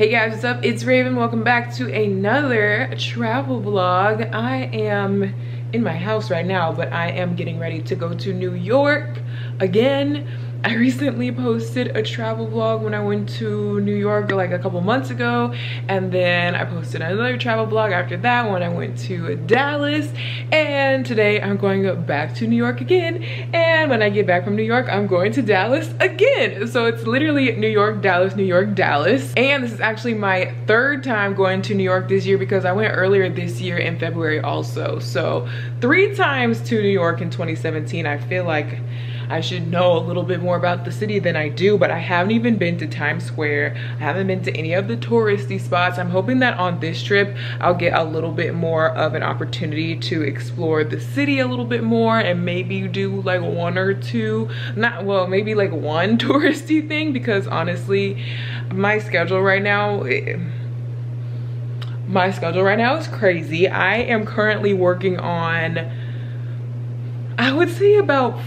Hey guys, what's up? It's Raven. Welcome back to another travel vlog. I am in my house right now, but I am getting ready to go to New York again. I recently posted a travel vlog when I went to New York like a couple months ago and then I posted another travel vlog after that when I went to Dallas and today I'm going back to New York again and when I get back from New York I'm going to Dallas again. So it's literally New York Dallas New York Dallas and this is actually my third time going to New York this year because I went earlier this year in February also. So three times to New York in 2017 I feel like I should know a little bit more about the city than I do, but I haven't even been to Times Square. I haven't been to any of the touristy spots. I'm hoping that on this trip, I'll get a little bit more of an opportunity to explore the city a little bit more and maybe do like one or two, not, well, maybe like one touristy thing because honestly, my schedule right now, it, my schedule right now is crazy. I am currently working on, I would say about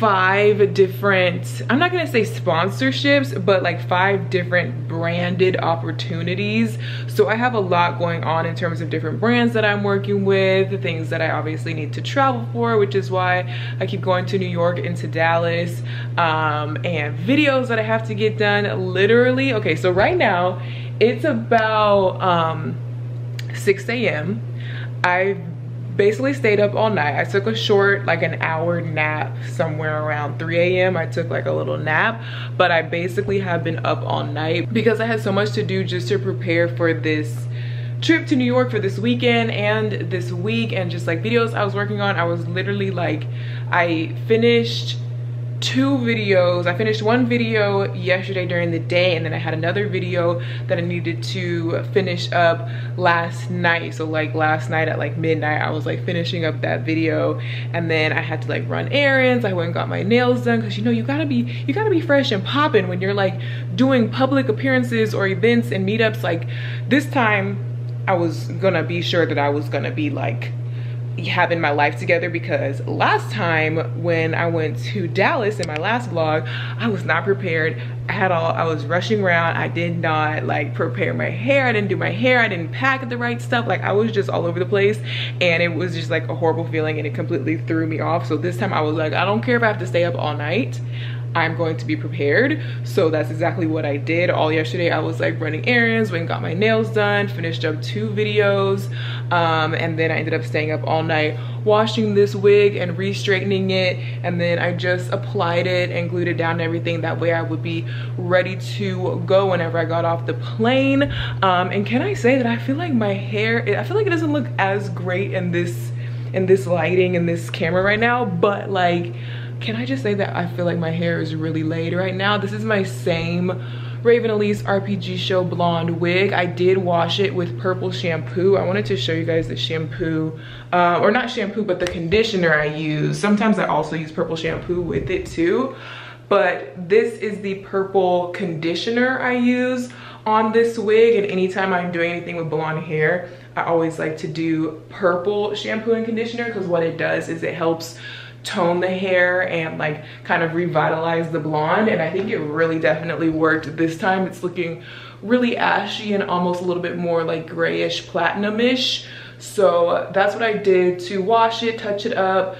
five different, I'm not gonna say sponsorships, but like five different branded opportunities. So I have a lot going on in terms of different brands that I'm working with, the things that I obviously need to travel for, which is why I keep going to New York and to Dallas, um, and videos that I have to get done literally. Okay, so right now it's about um, 6 a.m. I've basically stayed up all night. I took a short, like an hour nap somewhere around 3 a.m. I took like a little nap, but I basically have been up all night because I had so much to do just to prepare for this trip to New York for this weekend and this week and just like videos I was working on. I was literally like, I finished two videos. I finished one video yesterday during the day and then I had another video that I needed to finish up last night. So like last night at like midnight, I was like finishing up that video and then I had to like run errands. I went and got my nails done because you know, you gotta be, you gotta be fresh and popping when you're like doing public appearances or events and meetups. Like this time I was gonna be sure that I was gonna be like having my life together because last time when I went to Dallas in my last vlog, I was not prepared at all. I was rushing around. I did not like prepare my hair. I didn't do my hair. I didn't pack the right stuff. Like I was just all over the place and it was just like a horrible feeling and it completely threw me off. So this time I was like, I don't care if I have to stay up all night. I'm going to be prepared. So that's exactly what I did. All yesterday I was like running errands, went got my nails done, finished up two videos, um, and then I ended up staying up all night washing this wig and re-straightening it. And then I just applied it and glued it down and everything. That way I would be ready to go whenever I got off the plane. Um, and can I say that I feel like my hair, I feel like it doesn't look as great in this in this lighting in this camera right now, but like can I just say that I feel like my hair is really laid right now? This is my same Raven Elyse RPG Show Blonde wig. I did wash it with purple shampoo. I wanted to show you guys the shampoo, uh, or not shampoo, but the conditioner I use. Sometimes I also use purple shampoo with it too. But this is the purple conditioner I use on this wig. And anytime I'm doing anything with blonde hair, I always like to do purple shampoo and conditioner because what it does is it helps tone the hair and like kind of revitalize the blonde and I think it really definitely worked this time. It's looking really ashy and almost a little bit more like grayish platinum-ish. So that's what I did to wash it touch it up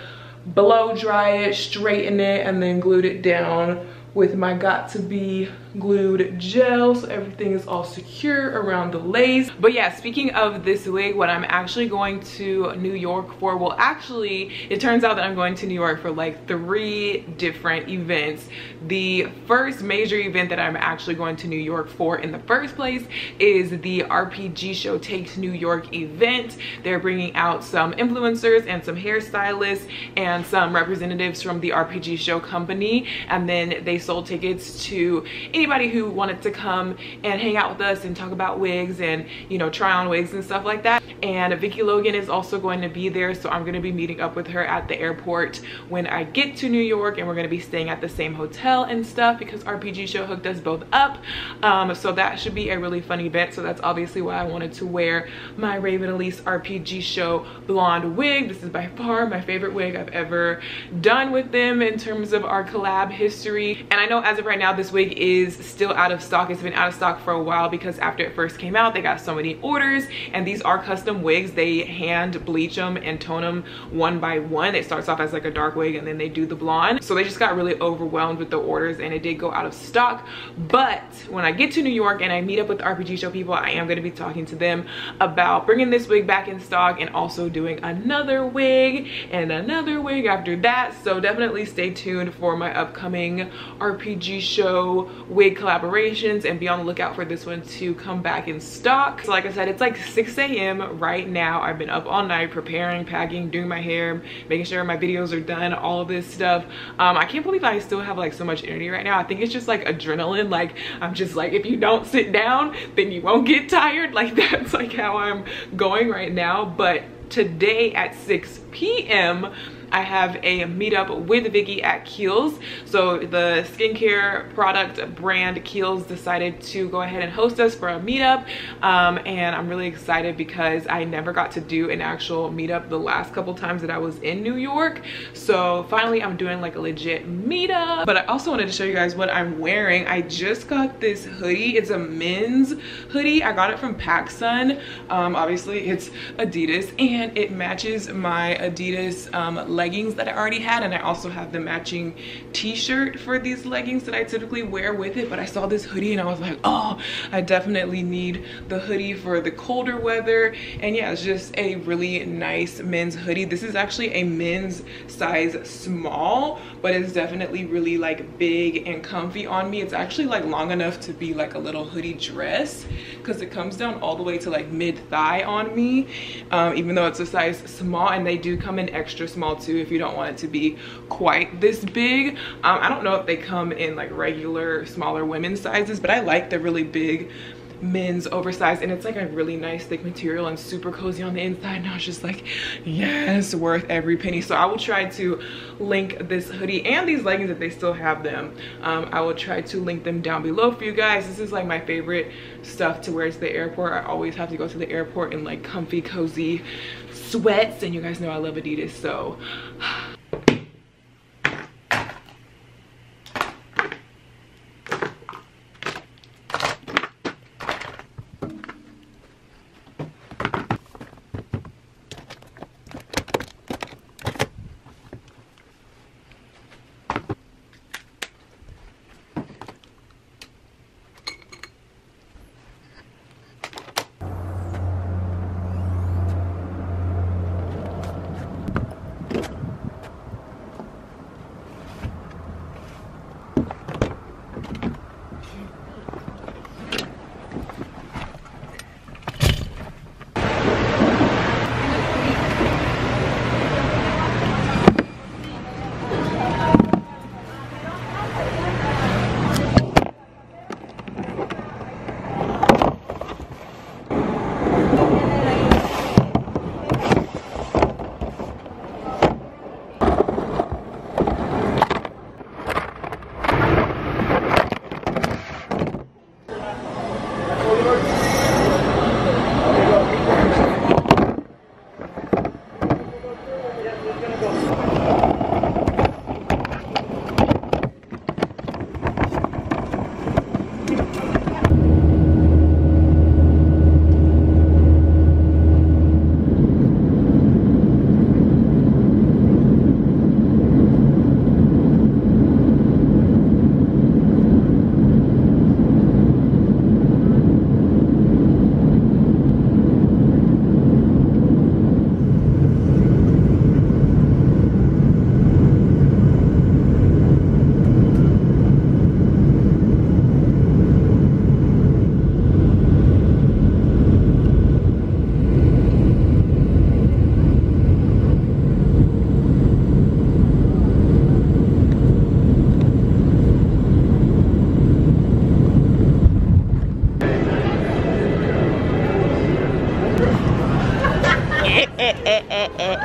blow dry it straighten it and then glued it down with my Got2b glued gel so everything is all secure around the lace. But yeah speaking of this wig what i'm actually going to new york for well actually it turns out that i'm going to new york for like three different events. The first major event that i'm actually going to new york for in the first place is the rpg show takes new york event. They're bringing out some influencers and some hairstylists and some representatives from the rpg show company and then they sold tickets to anybody who wanted to come and hang out with us and talk about wigs and you know try on wigs and stuff like that and Vicky Logan is also going to be there. So I'm gonna be meeting up with her at the airport when I get to New York and we're gonna be staying at the same hotel and stuff because RPG Show hooked us both up. Um, so that should be a really fun event. So that's obviously why I wanted to wear my Raven Elyse RPG Show blonde wig. This is by far my favorite wig I've ever done with them in terms of our collab history. And I know as of right now, this wig is still out of stock. It's been out of stock for a while because after it first came out, they got so many orders and these are custom wigs. They hand bleach them and tone them one by one. It starts off as like a dark wig and then they do the blonde. So they just got really overwhelmed with the orders and it did go out of stock. But when I get to New York and I meet up with RPG show people, I am gonna be talking to them about bringing this wig back in stock and also doing another wig and another wig after that. So definitely stay tuned for my upcoming RPG show wig collaborations and be on the lookout for this one to come back in stock. So like I said, it's like 6 a.m. right now. I've been up all night preparing, packing, doing my hair, making sure my videos are done, all of this stuff. Um, I can't believe I still have like so much energy right now. I think it's just like adrenaline. Like I'm just like, if you don't sit down, then you won't get tired. Like that's like how I'm going right now. But today at 6 p.m. I have a meetup with Vicky at Kiehl's. So the skincare product brand Kiehl's decided to go ahead and host us for a meetup. Um, and I'm really excited because I never got to do an actual meetup the last couple times that I was in New York. So finally I'm doing like a legit meetup. But I also wanted to show you guys what I'm wearing. I just got this hoodie. It's a men's hoodie. I got it from PacSun. Um, obviously it's Adidas and it matches my Adidas um, leggings that I already had and I also have the matching t-shirt for these leggings that I typically wear with it but I saw this hoodie and I was like oh I definitely need the hoodie for the colder weather. And yeah it's just a really nice men's hoodie. This is actually a men's size small but it's definitely really like big and comfy on me. It's actually like long enough to be like a little hoodie dress because it comes down all the way to like mid thigh on me um, even though it's a size small and they do come in extra small too if you don't want it to be quite this big. Um, i don't know if they come in like regular smaller women's sizes but i like the really big men's oversized and it's like a really nice thick material and super cozy on the inside and I was just like yes worth every penny. So I will try to link this hoodie and these leggings if they still have them. Um, I will try to link them down below for you guys. This is like my favorite stuff to wear to the airport. I always have to go to the airport in like comfy cozy sweats and you guys know I love Adidas so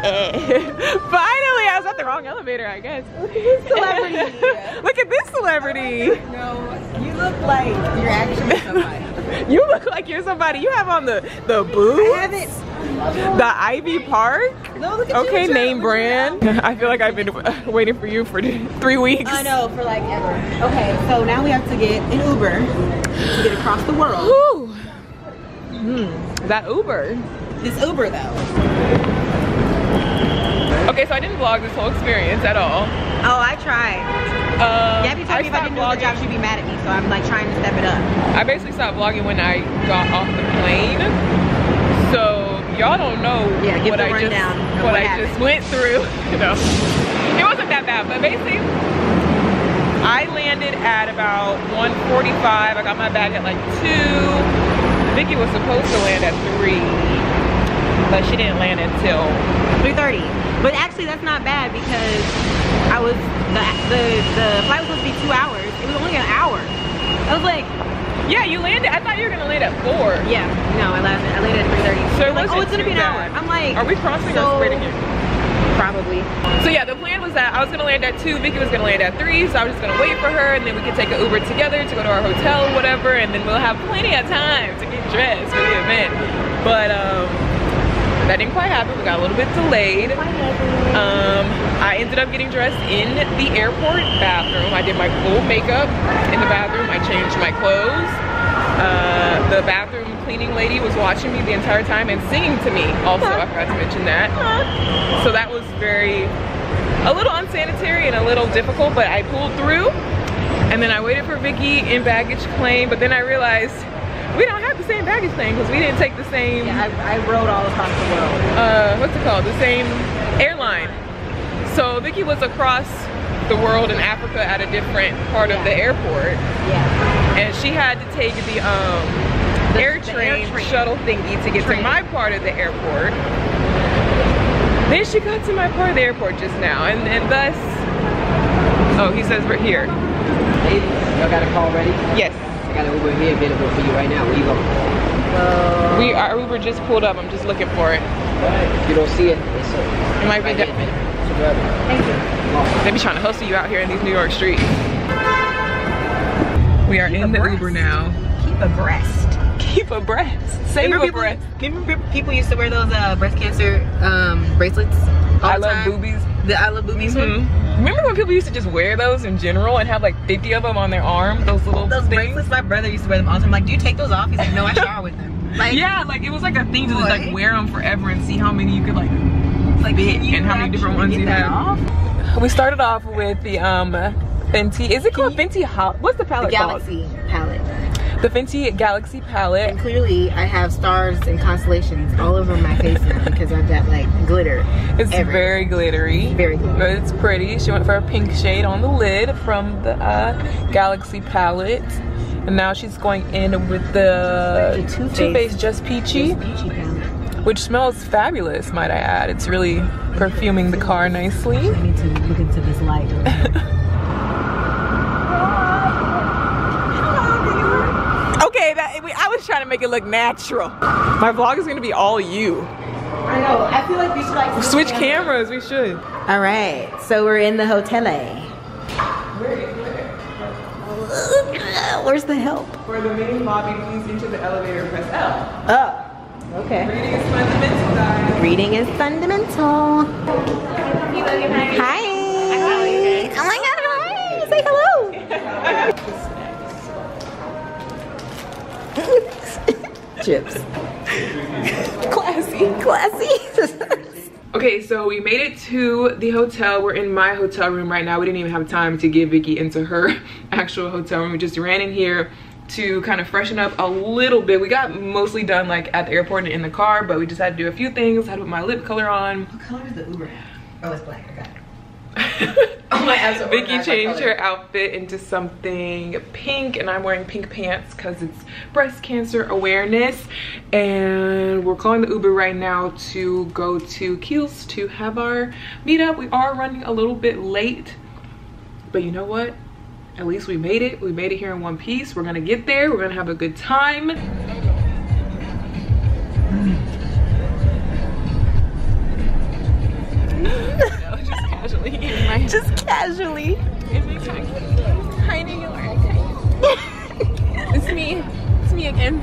Finally, I was at the wrong elevator, I guess. Look at this celebrity. Look at this celebrity. no, you look like you're actually somebody. You look like you're somebody. You have on the the boots. I have it. The Ivy Park. No, look at you. Okay, with name brand. I feel like I've been waiting for you for three weeks. I know, for like ever. Okay, so now we have to get an Uber to get across the world. Ooh. Hmm, that Uber. This Uber though. Okay, so I didn't vlog this whole experience at all. Oh, I tried. Um, Gabby told me if I didn't do the job, she'd be mad at me. So I'm like trying to step it up. I basically stopped vlogging when I got off the plane. So y'all don't know Yeah, what I just what, what I just went through. You know, it wasn't that bad, but basically, I landed at about 1:45. I got my bag at like two. Vicky was supposed to land at three, but she didn't land until 3:30. But actually, that's not bad because I was the the the flight was supposed to be two hours. It was only an hour. I was like, yeah, you landed. I thought you were gonna land at four. yeah, no, I landed. I landed at 3:30. So it like, oh, it's gonna be an hour. I'm like, Are we crossing so- or again? Probably. So yeah, the plan was that I was gonna land at two, Vicky was gonna land at three, so I was just gonna wait for her and then we could take an Uber together to go to our hotel whatever, and then we'll have plenty of time to get dressed for the event. But um, that didn't quite happen, we got a little bit delayed. Um, I ended up getting dressed in the airport bathroom. I did my full makeup in the bathroom, I changed my clothes. Uh, the bathroom cleaning lady was watching me the entire time and singing to me also, I forgot to mention that. So that was very, a little unsanitary and a little difficult, but I pulled through. And then I waited for Vicky in baggage claim, but then I realized we don't have the same baggage thing because we didn't take the same, Yeah, I, I rode all across the world. uh, what's it called? The same airline. So Vicky was across the world in Africa at a different part of the airport. Yeah. And she had to take the, um, The- air, the train air train. shuttle thingy to get Train. to my part of the airport. Then she got to my part of the airport just now, and, and thus, oh, he says we're here. Hey, y'all got a call ready? Yes, got an Uber here available for you right now. Where you going? We our Uber just pulled up. I'm just looking for it. If you don't see it, it's uh, It might be right that here. Thank you. they be trying to hustle you out here in these New York streets. We are in the abreast. Uber now. Keep abreast. Keep abreast. Save Remember a people, breath. remember people used to wear those uh, breast cancer um, bracelets? I love boobies. The I love boobies one? Mhm. Remember when people used to just wear those in general and have like 50 of them on their arm? Those little Those things? bracelets, my brother used to wear them all the time. Like, do you take those off? He's like, no, I shower with them. Like, yeah, like it was like a thing to just, like wear them forever and see how many you could like like, fit and how many different ones you have. off? We started off with the um Fenty. Is it called Fenty Hot? What's the The palette called? Galaxy palette. The Fenty Galaxy palette. And clearly, I have stars and constellations all over my face now because I've got like glitter. It's everywhere. very glittery. Very glittery. But it's pretty. She went for a pink shade on the lid from the uh, Galaxy palette. And now she's going in with the The Too Faced- Too Faced Just Peachy. This peachy palette. which smells fabulous, might I add. It's really perfuming the car nicely. I need to look into this light. Okay, that we- I was trying to make it look natural. My vlog is gonna be all you. I know. I feel like we should like Switch cameras, we should. All right, so we're in the hotel. Where's the help? For the main lobby, please enter the elevator and press L. Oh, okay. Reading is fundamental, guys. Reading is fundamental. Hi. Oh my God! Hi. Say hello. Chips. Classy. Classy. Okay, so we made it to the hotel. We're in my hotel room right now. We didn't even have time to get Vicky into her actual hotel room. We just ran in here to kind of freshen up a little bit. We got mostly done like at the airport and in the car, but we just had to do a few things. I Had to put my lip color on. What color is the Uber? Oh, it's black. I got it. oh my abs Vicky changed her outfit into something pink and I'm wearing pink pants because it's breast cancer awareness and we're calling the Uber right now to go to Kiehl's to have our meetup. We are running a little bit late but you know what? At least we made it. We made it here in one piece. We're gonna get there. We're gonna have a good time. casually in my Just casually. in my taxi. Hi, New York. it's me. It's me again.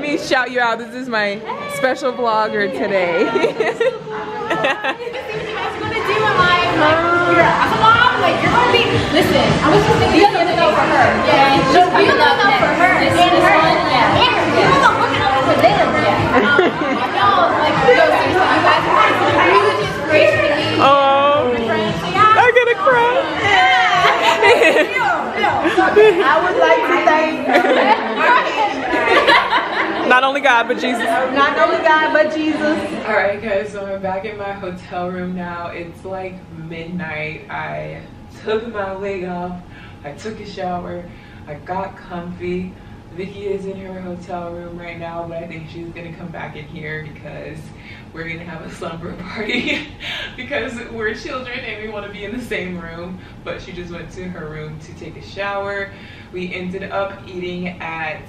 Let me shout you out. This is my special vlogger today. Listen, I was just thinking you're gonna go for her. Yeah, she's coming up next. for her. This is fun. Yeah. You're not looking over for them. Yeah. No, like, no, seriously, you guys are huge inspiration to me. oh, yeah. I'm gonna cry. I would like to thank Not only God, but Jesus. not only God but Jesus. All right, guys, so I'm back in my hotel room now. It's like midnight. I took my wig off. I took a shower. I got comfy. Vicky is in her hotel room right now, but I think she's gonna come back in here because we're gonna have a slumber party because we're children and we want to be in the same room. But she just went to her room to take a shower. We ended up eating at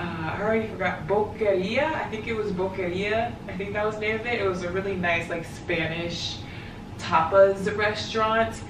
uh, I already forgot Boqueria. I think it was Boqueria. I think that was the name of it. It was a really nice like Spanish tapas restaurant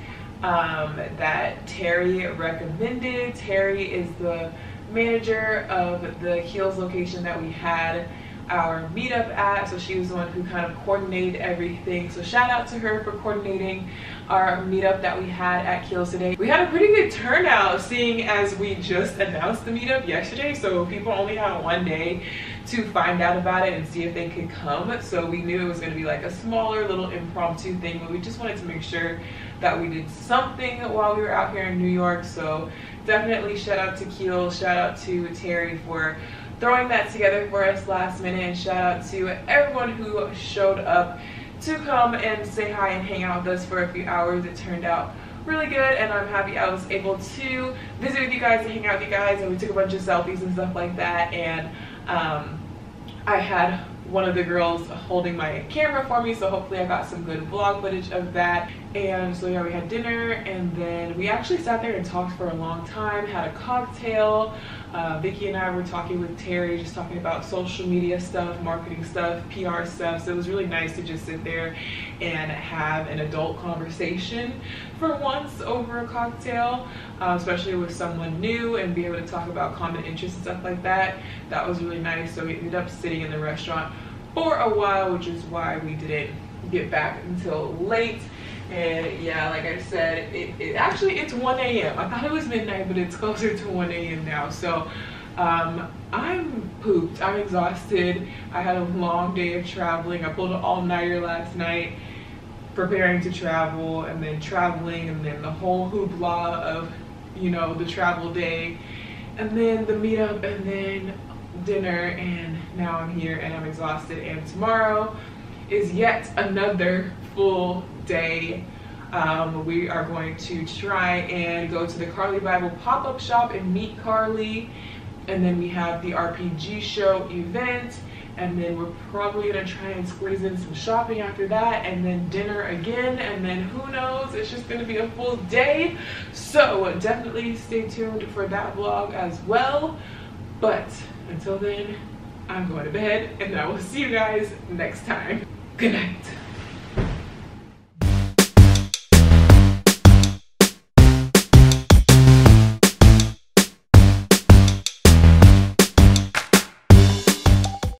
um, that Terry recommended. Terry is the manager of the Kiehl's location that we had our meetup at. So she was the one who kind of coordinated everything. So shout out to her for coordinating our meetup that we had at Kiehl's today. We had a pretty good turnout seeing as we just announced the meetup yesterday. So people only had one day to find out about it and see if they could come. So we knew it was going to be like a smaller little impromptu thing, but we just wanted to make sure that we did something while we were out here in New York. So definitely shout out to Kiehl, shout out to Terry for throwing that together for us last minute, and shout out to everyone who showed up to come and say hi and hang out with us for a few hours. It turned out really good and I'm happy I was able to visit with you guys and hang out with you guys and we took a bunch of selfies and stuff like that and um, I had one of the girls holding my camera for me so hopefully I got some good vlog footage of that and so yeah we had dinner and then we actually sat there and talked for a long time had a cocktail. Uh, Vicky and I were talking with Terry just talking about social media stuff marketing stuff PR stuff. So it was really nice to just sit there and have an adult conversation for once over a cocktail uh, especially with someone new and be able to talk about common interests and stuff like that. That was really nice. So we ended up sitting in the restaurant for a while which is why we didn't get back until late and yeah like i said it, it actually it's 1 a.m i thought it was midnight but it's closer to 1 a.m now. So um, i'm pooped. I'm exhausted. I had a long day of traveling. I pulled an all-nighter last night preparing to travel and then traveling and then the whole hoopla of you know the travel day. And then the meetup and then dinner. And now i'm here and i'm exhausted. And tomorrow is yet another full day Um, we are going to try and go to the Carli Bybel pop-up shop and meet Carli. And then we have the RPG show event. And then we're probably gonna try and squeeze in some shopping after that and then dinner again. And then who knows, it's just gonna be a full day. So definitely stay tuned for that vlog as well. But until then, I'm going to bed and I will see you guys next time. Good night.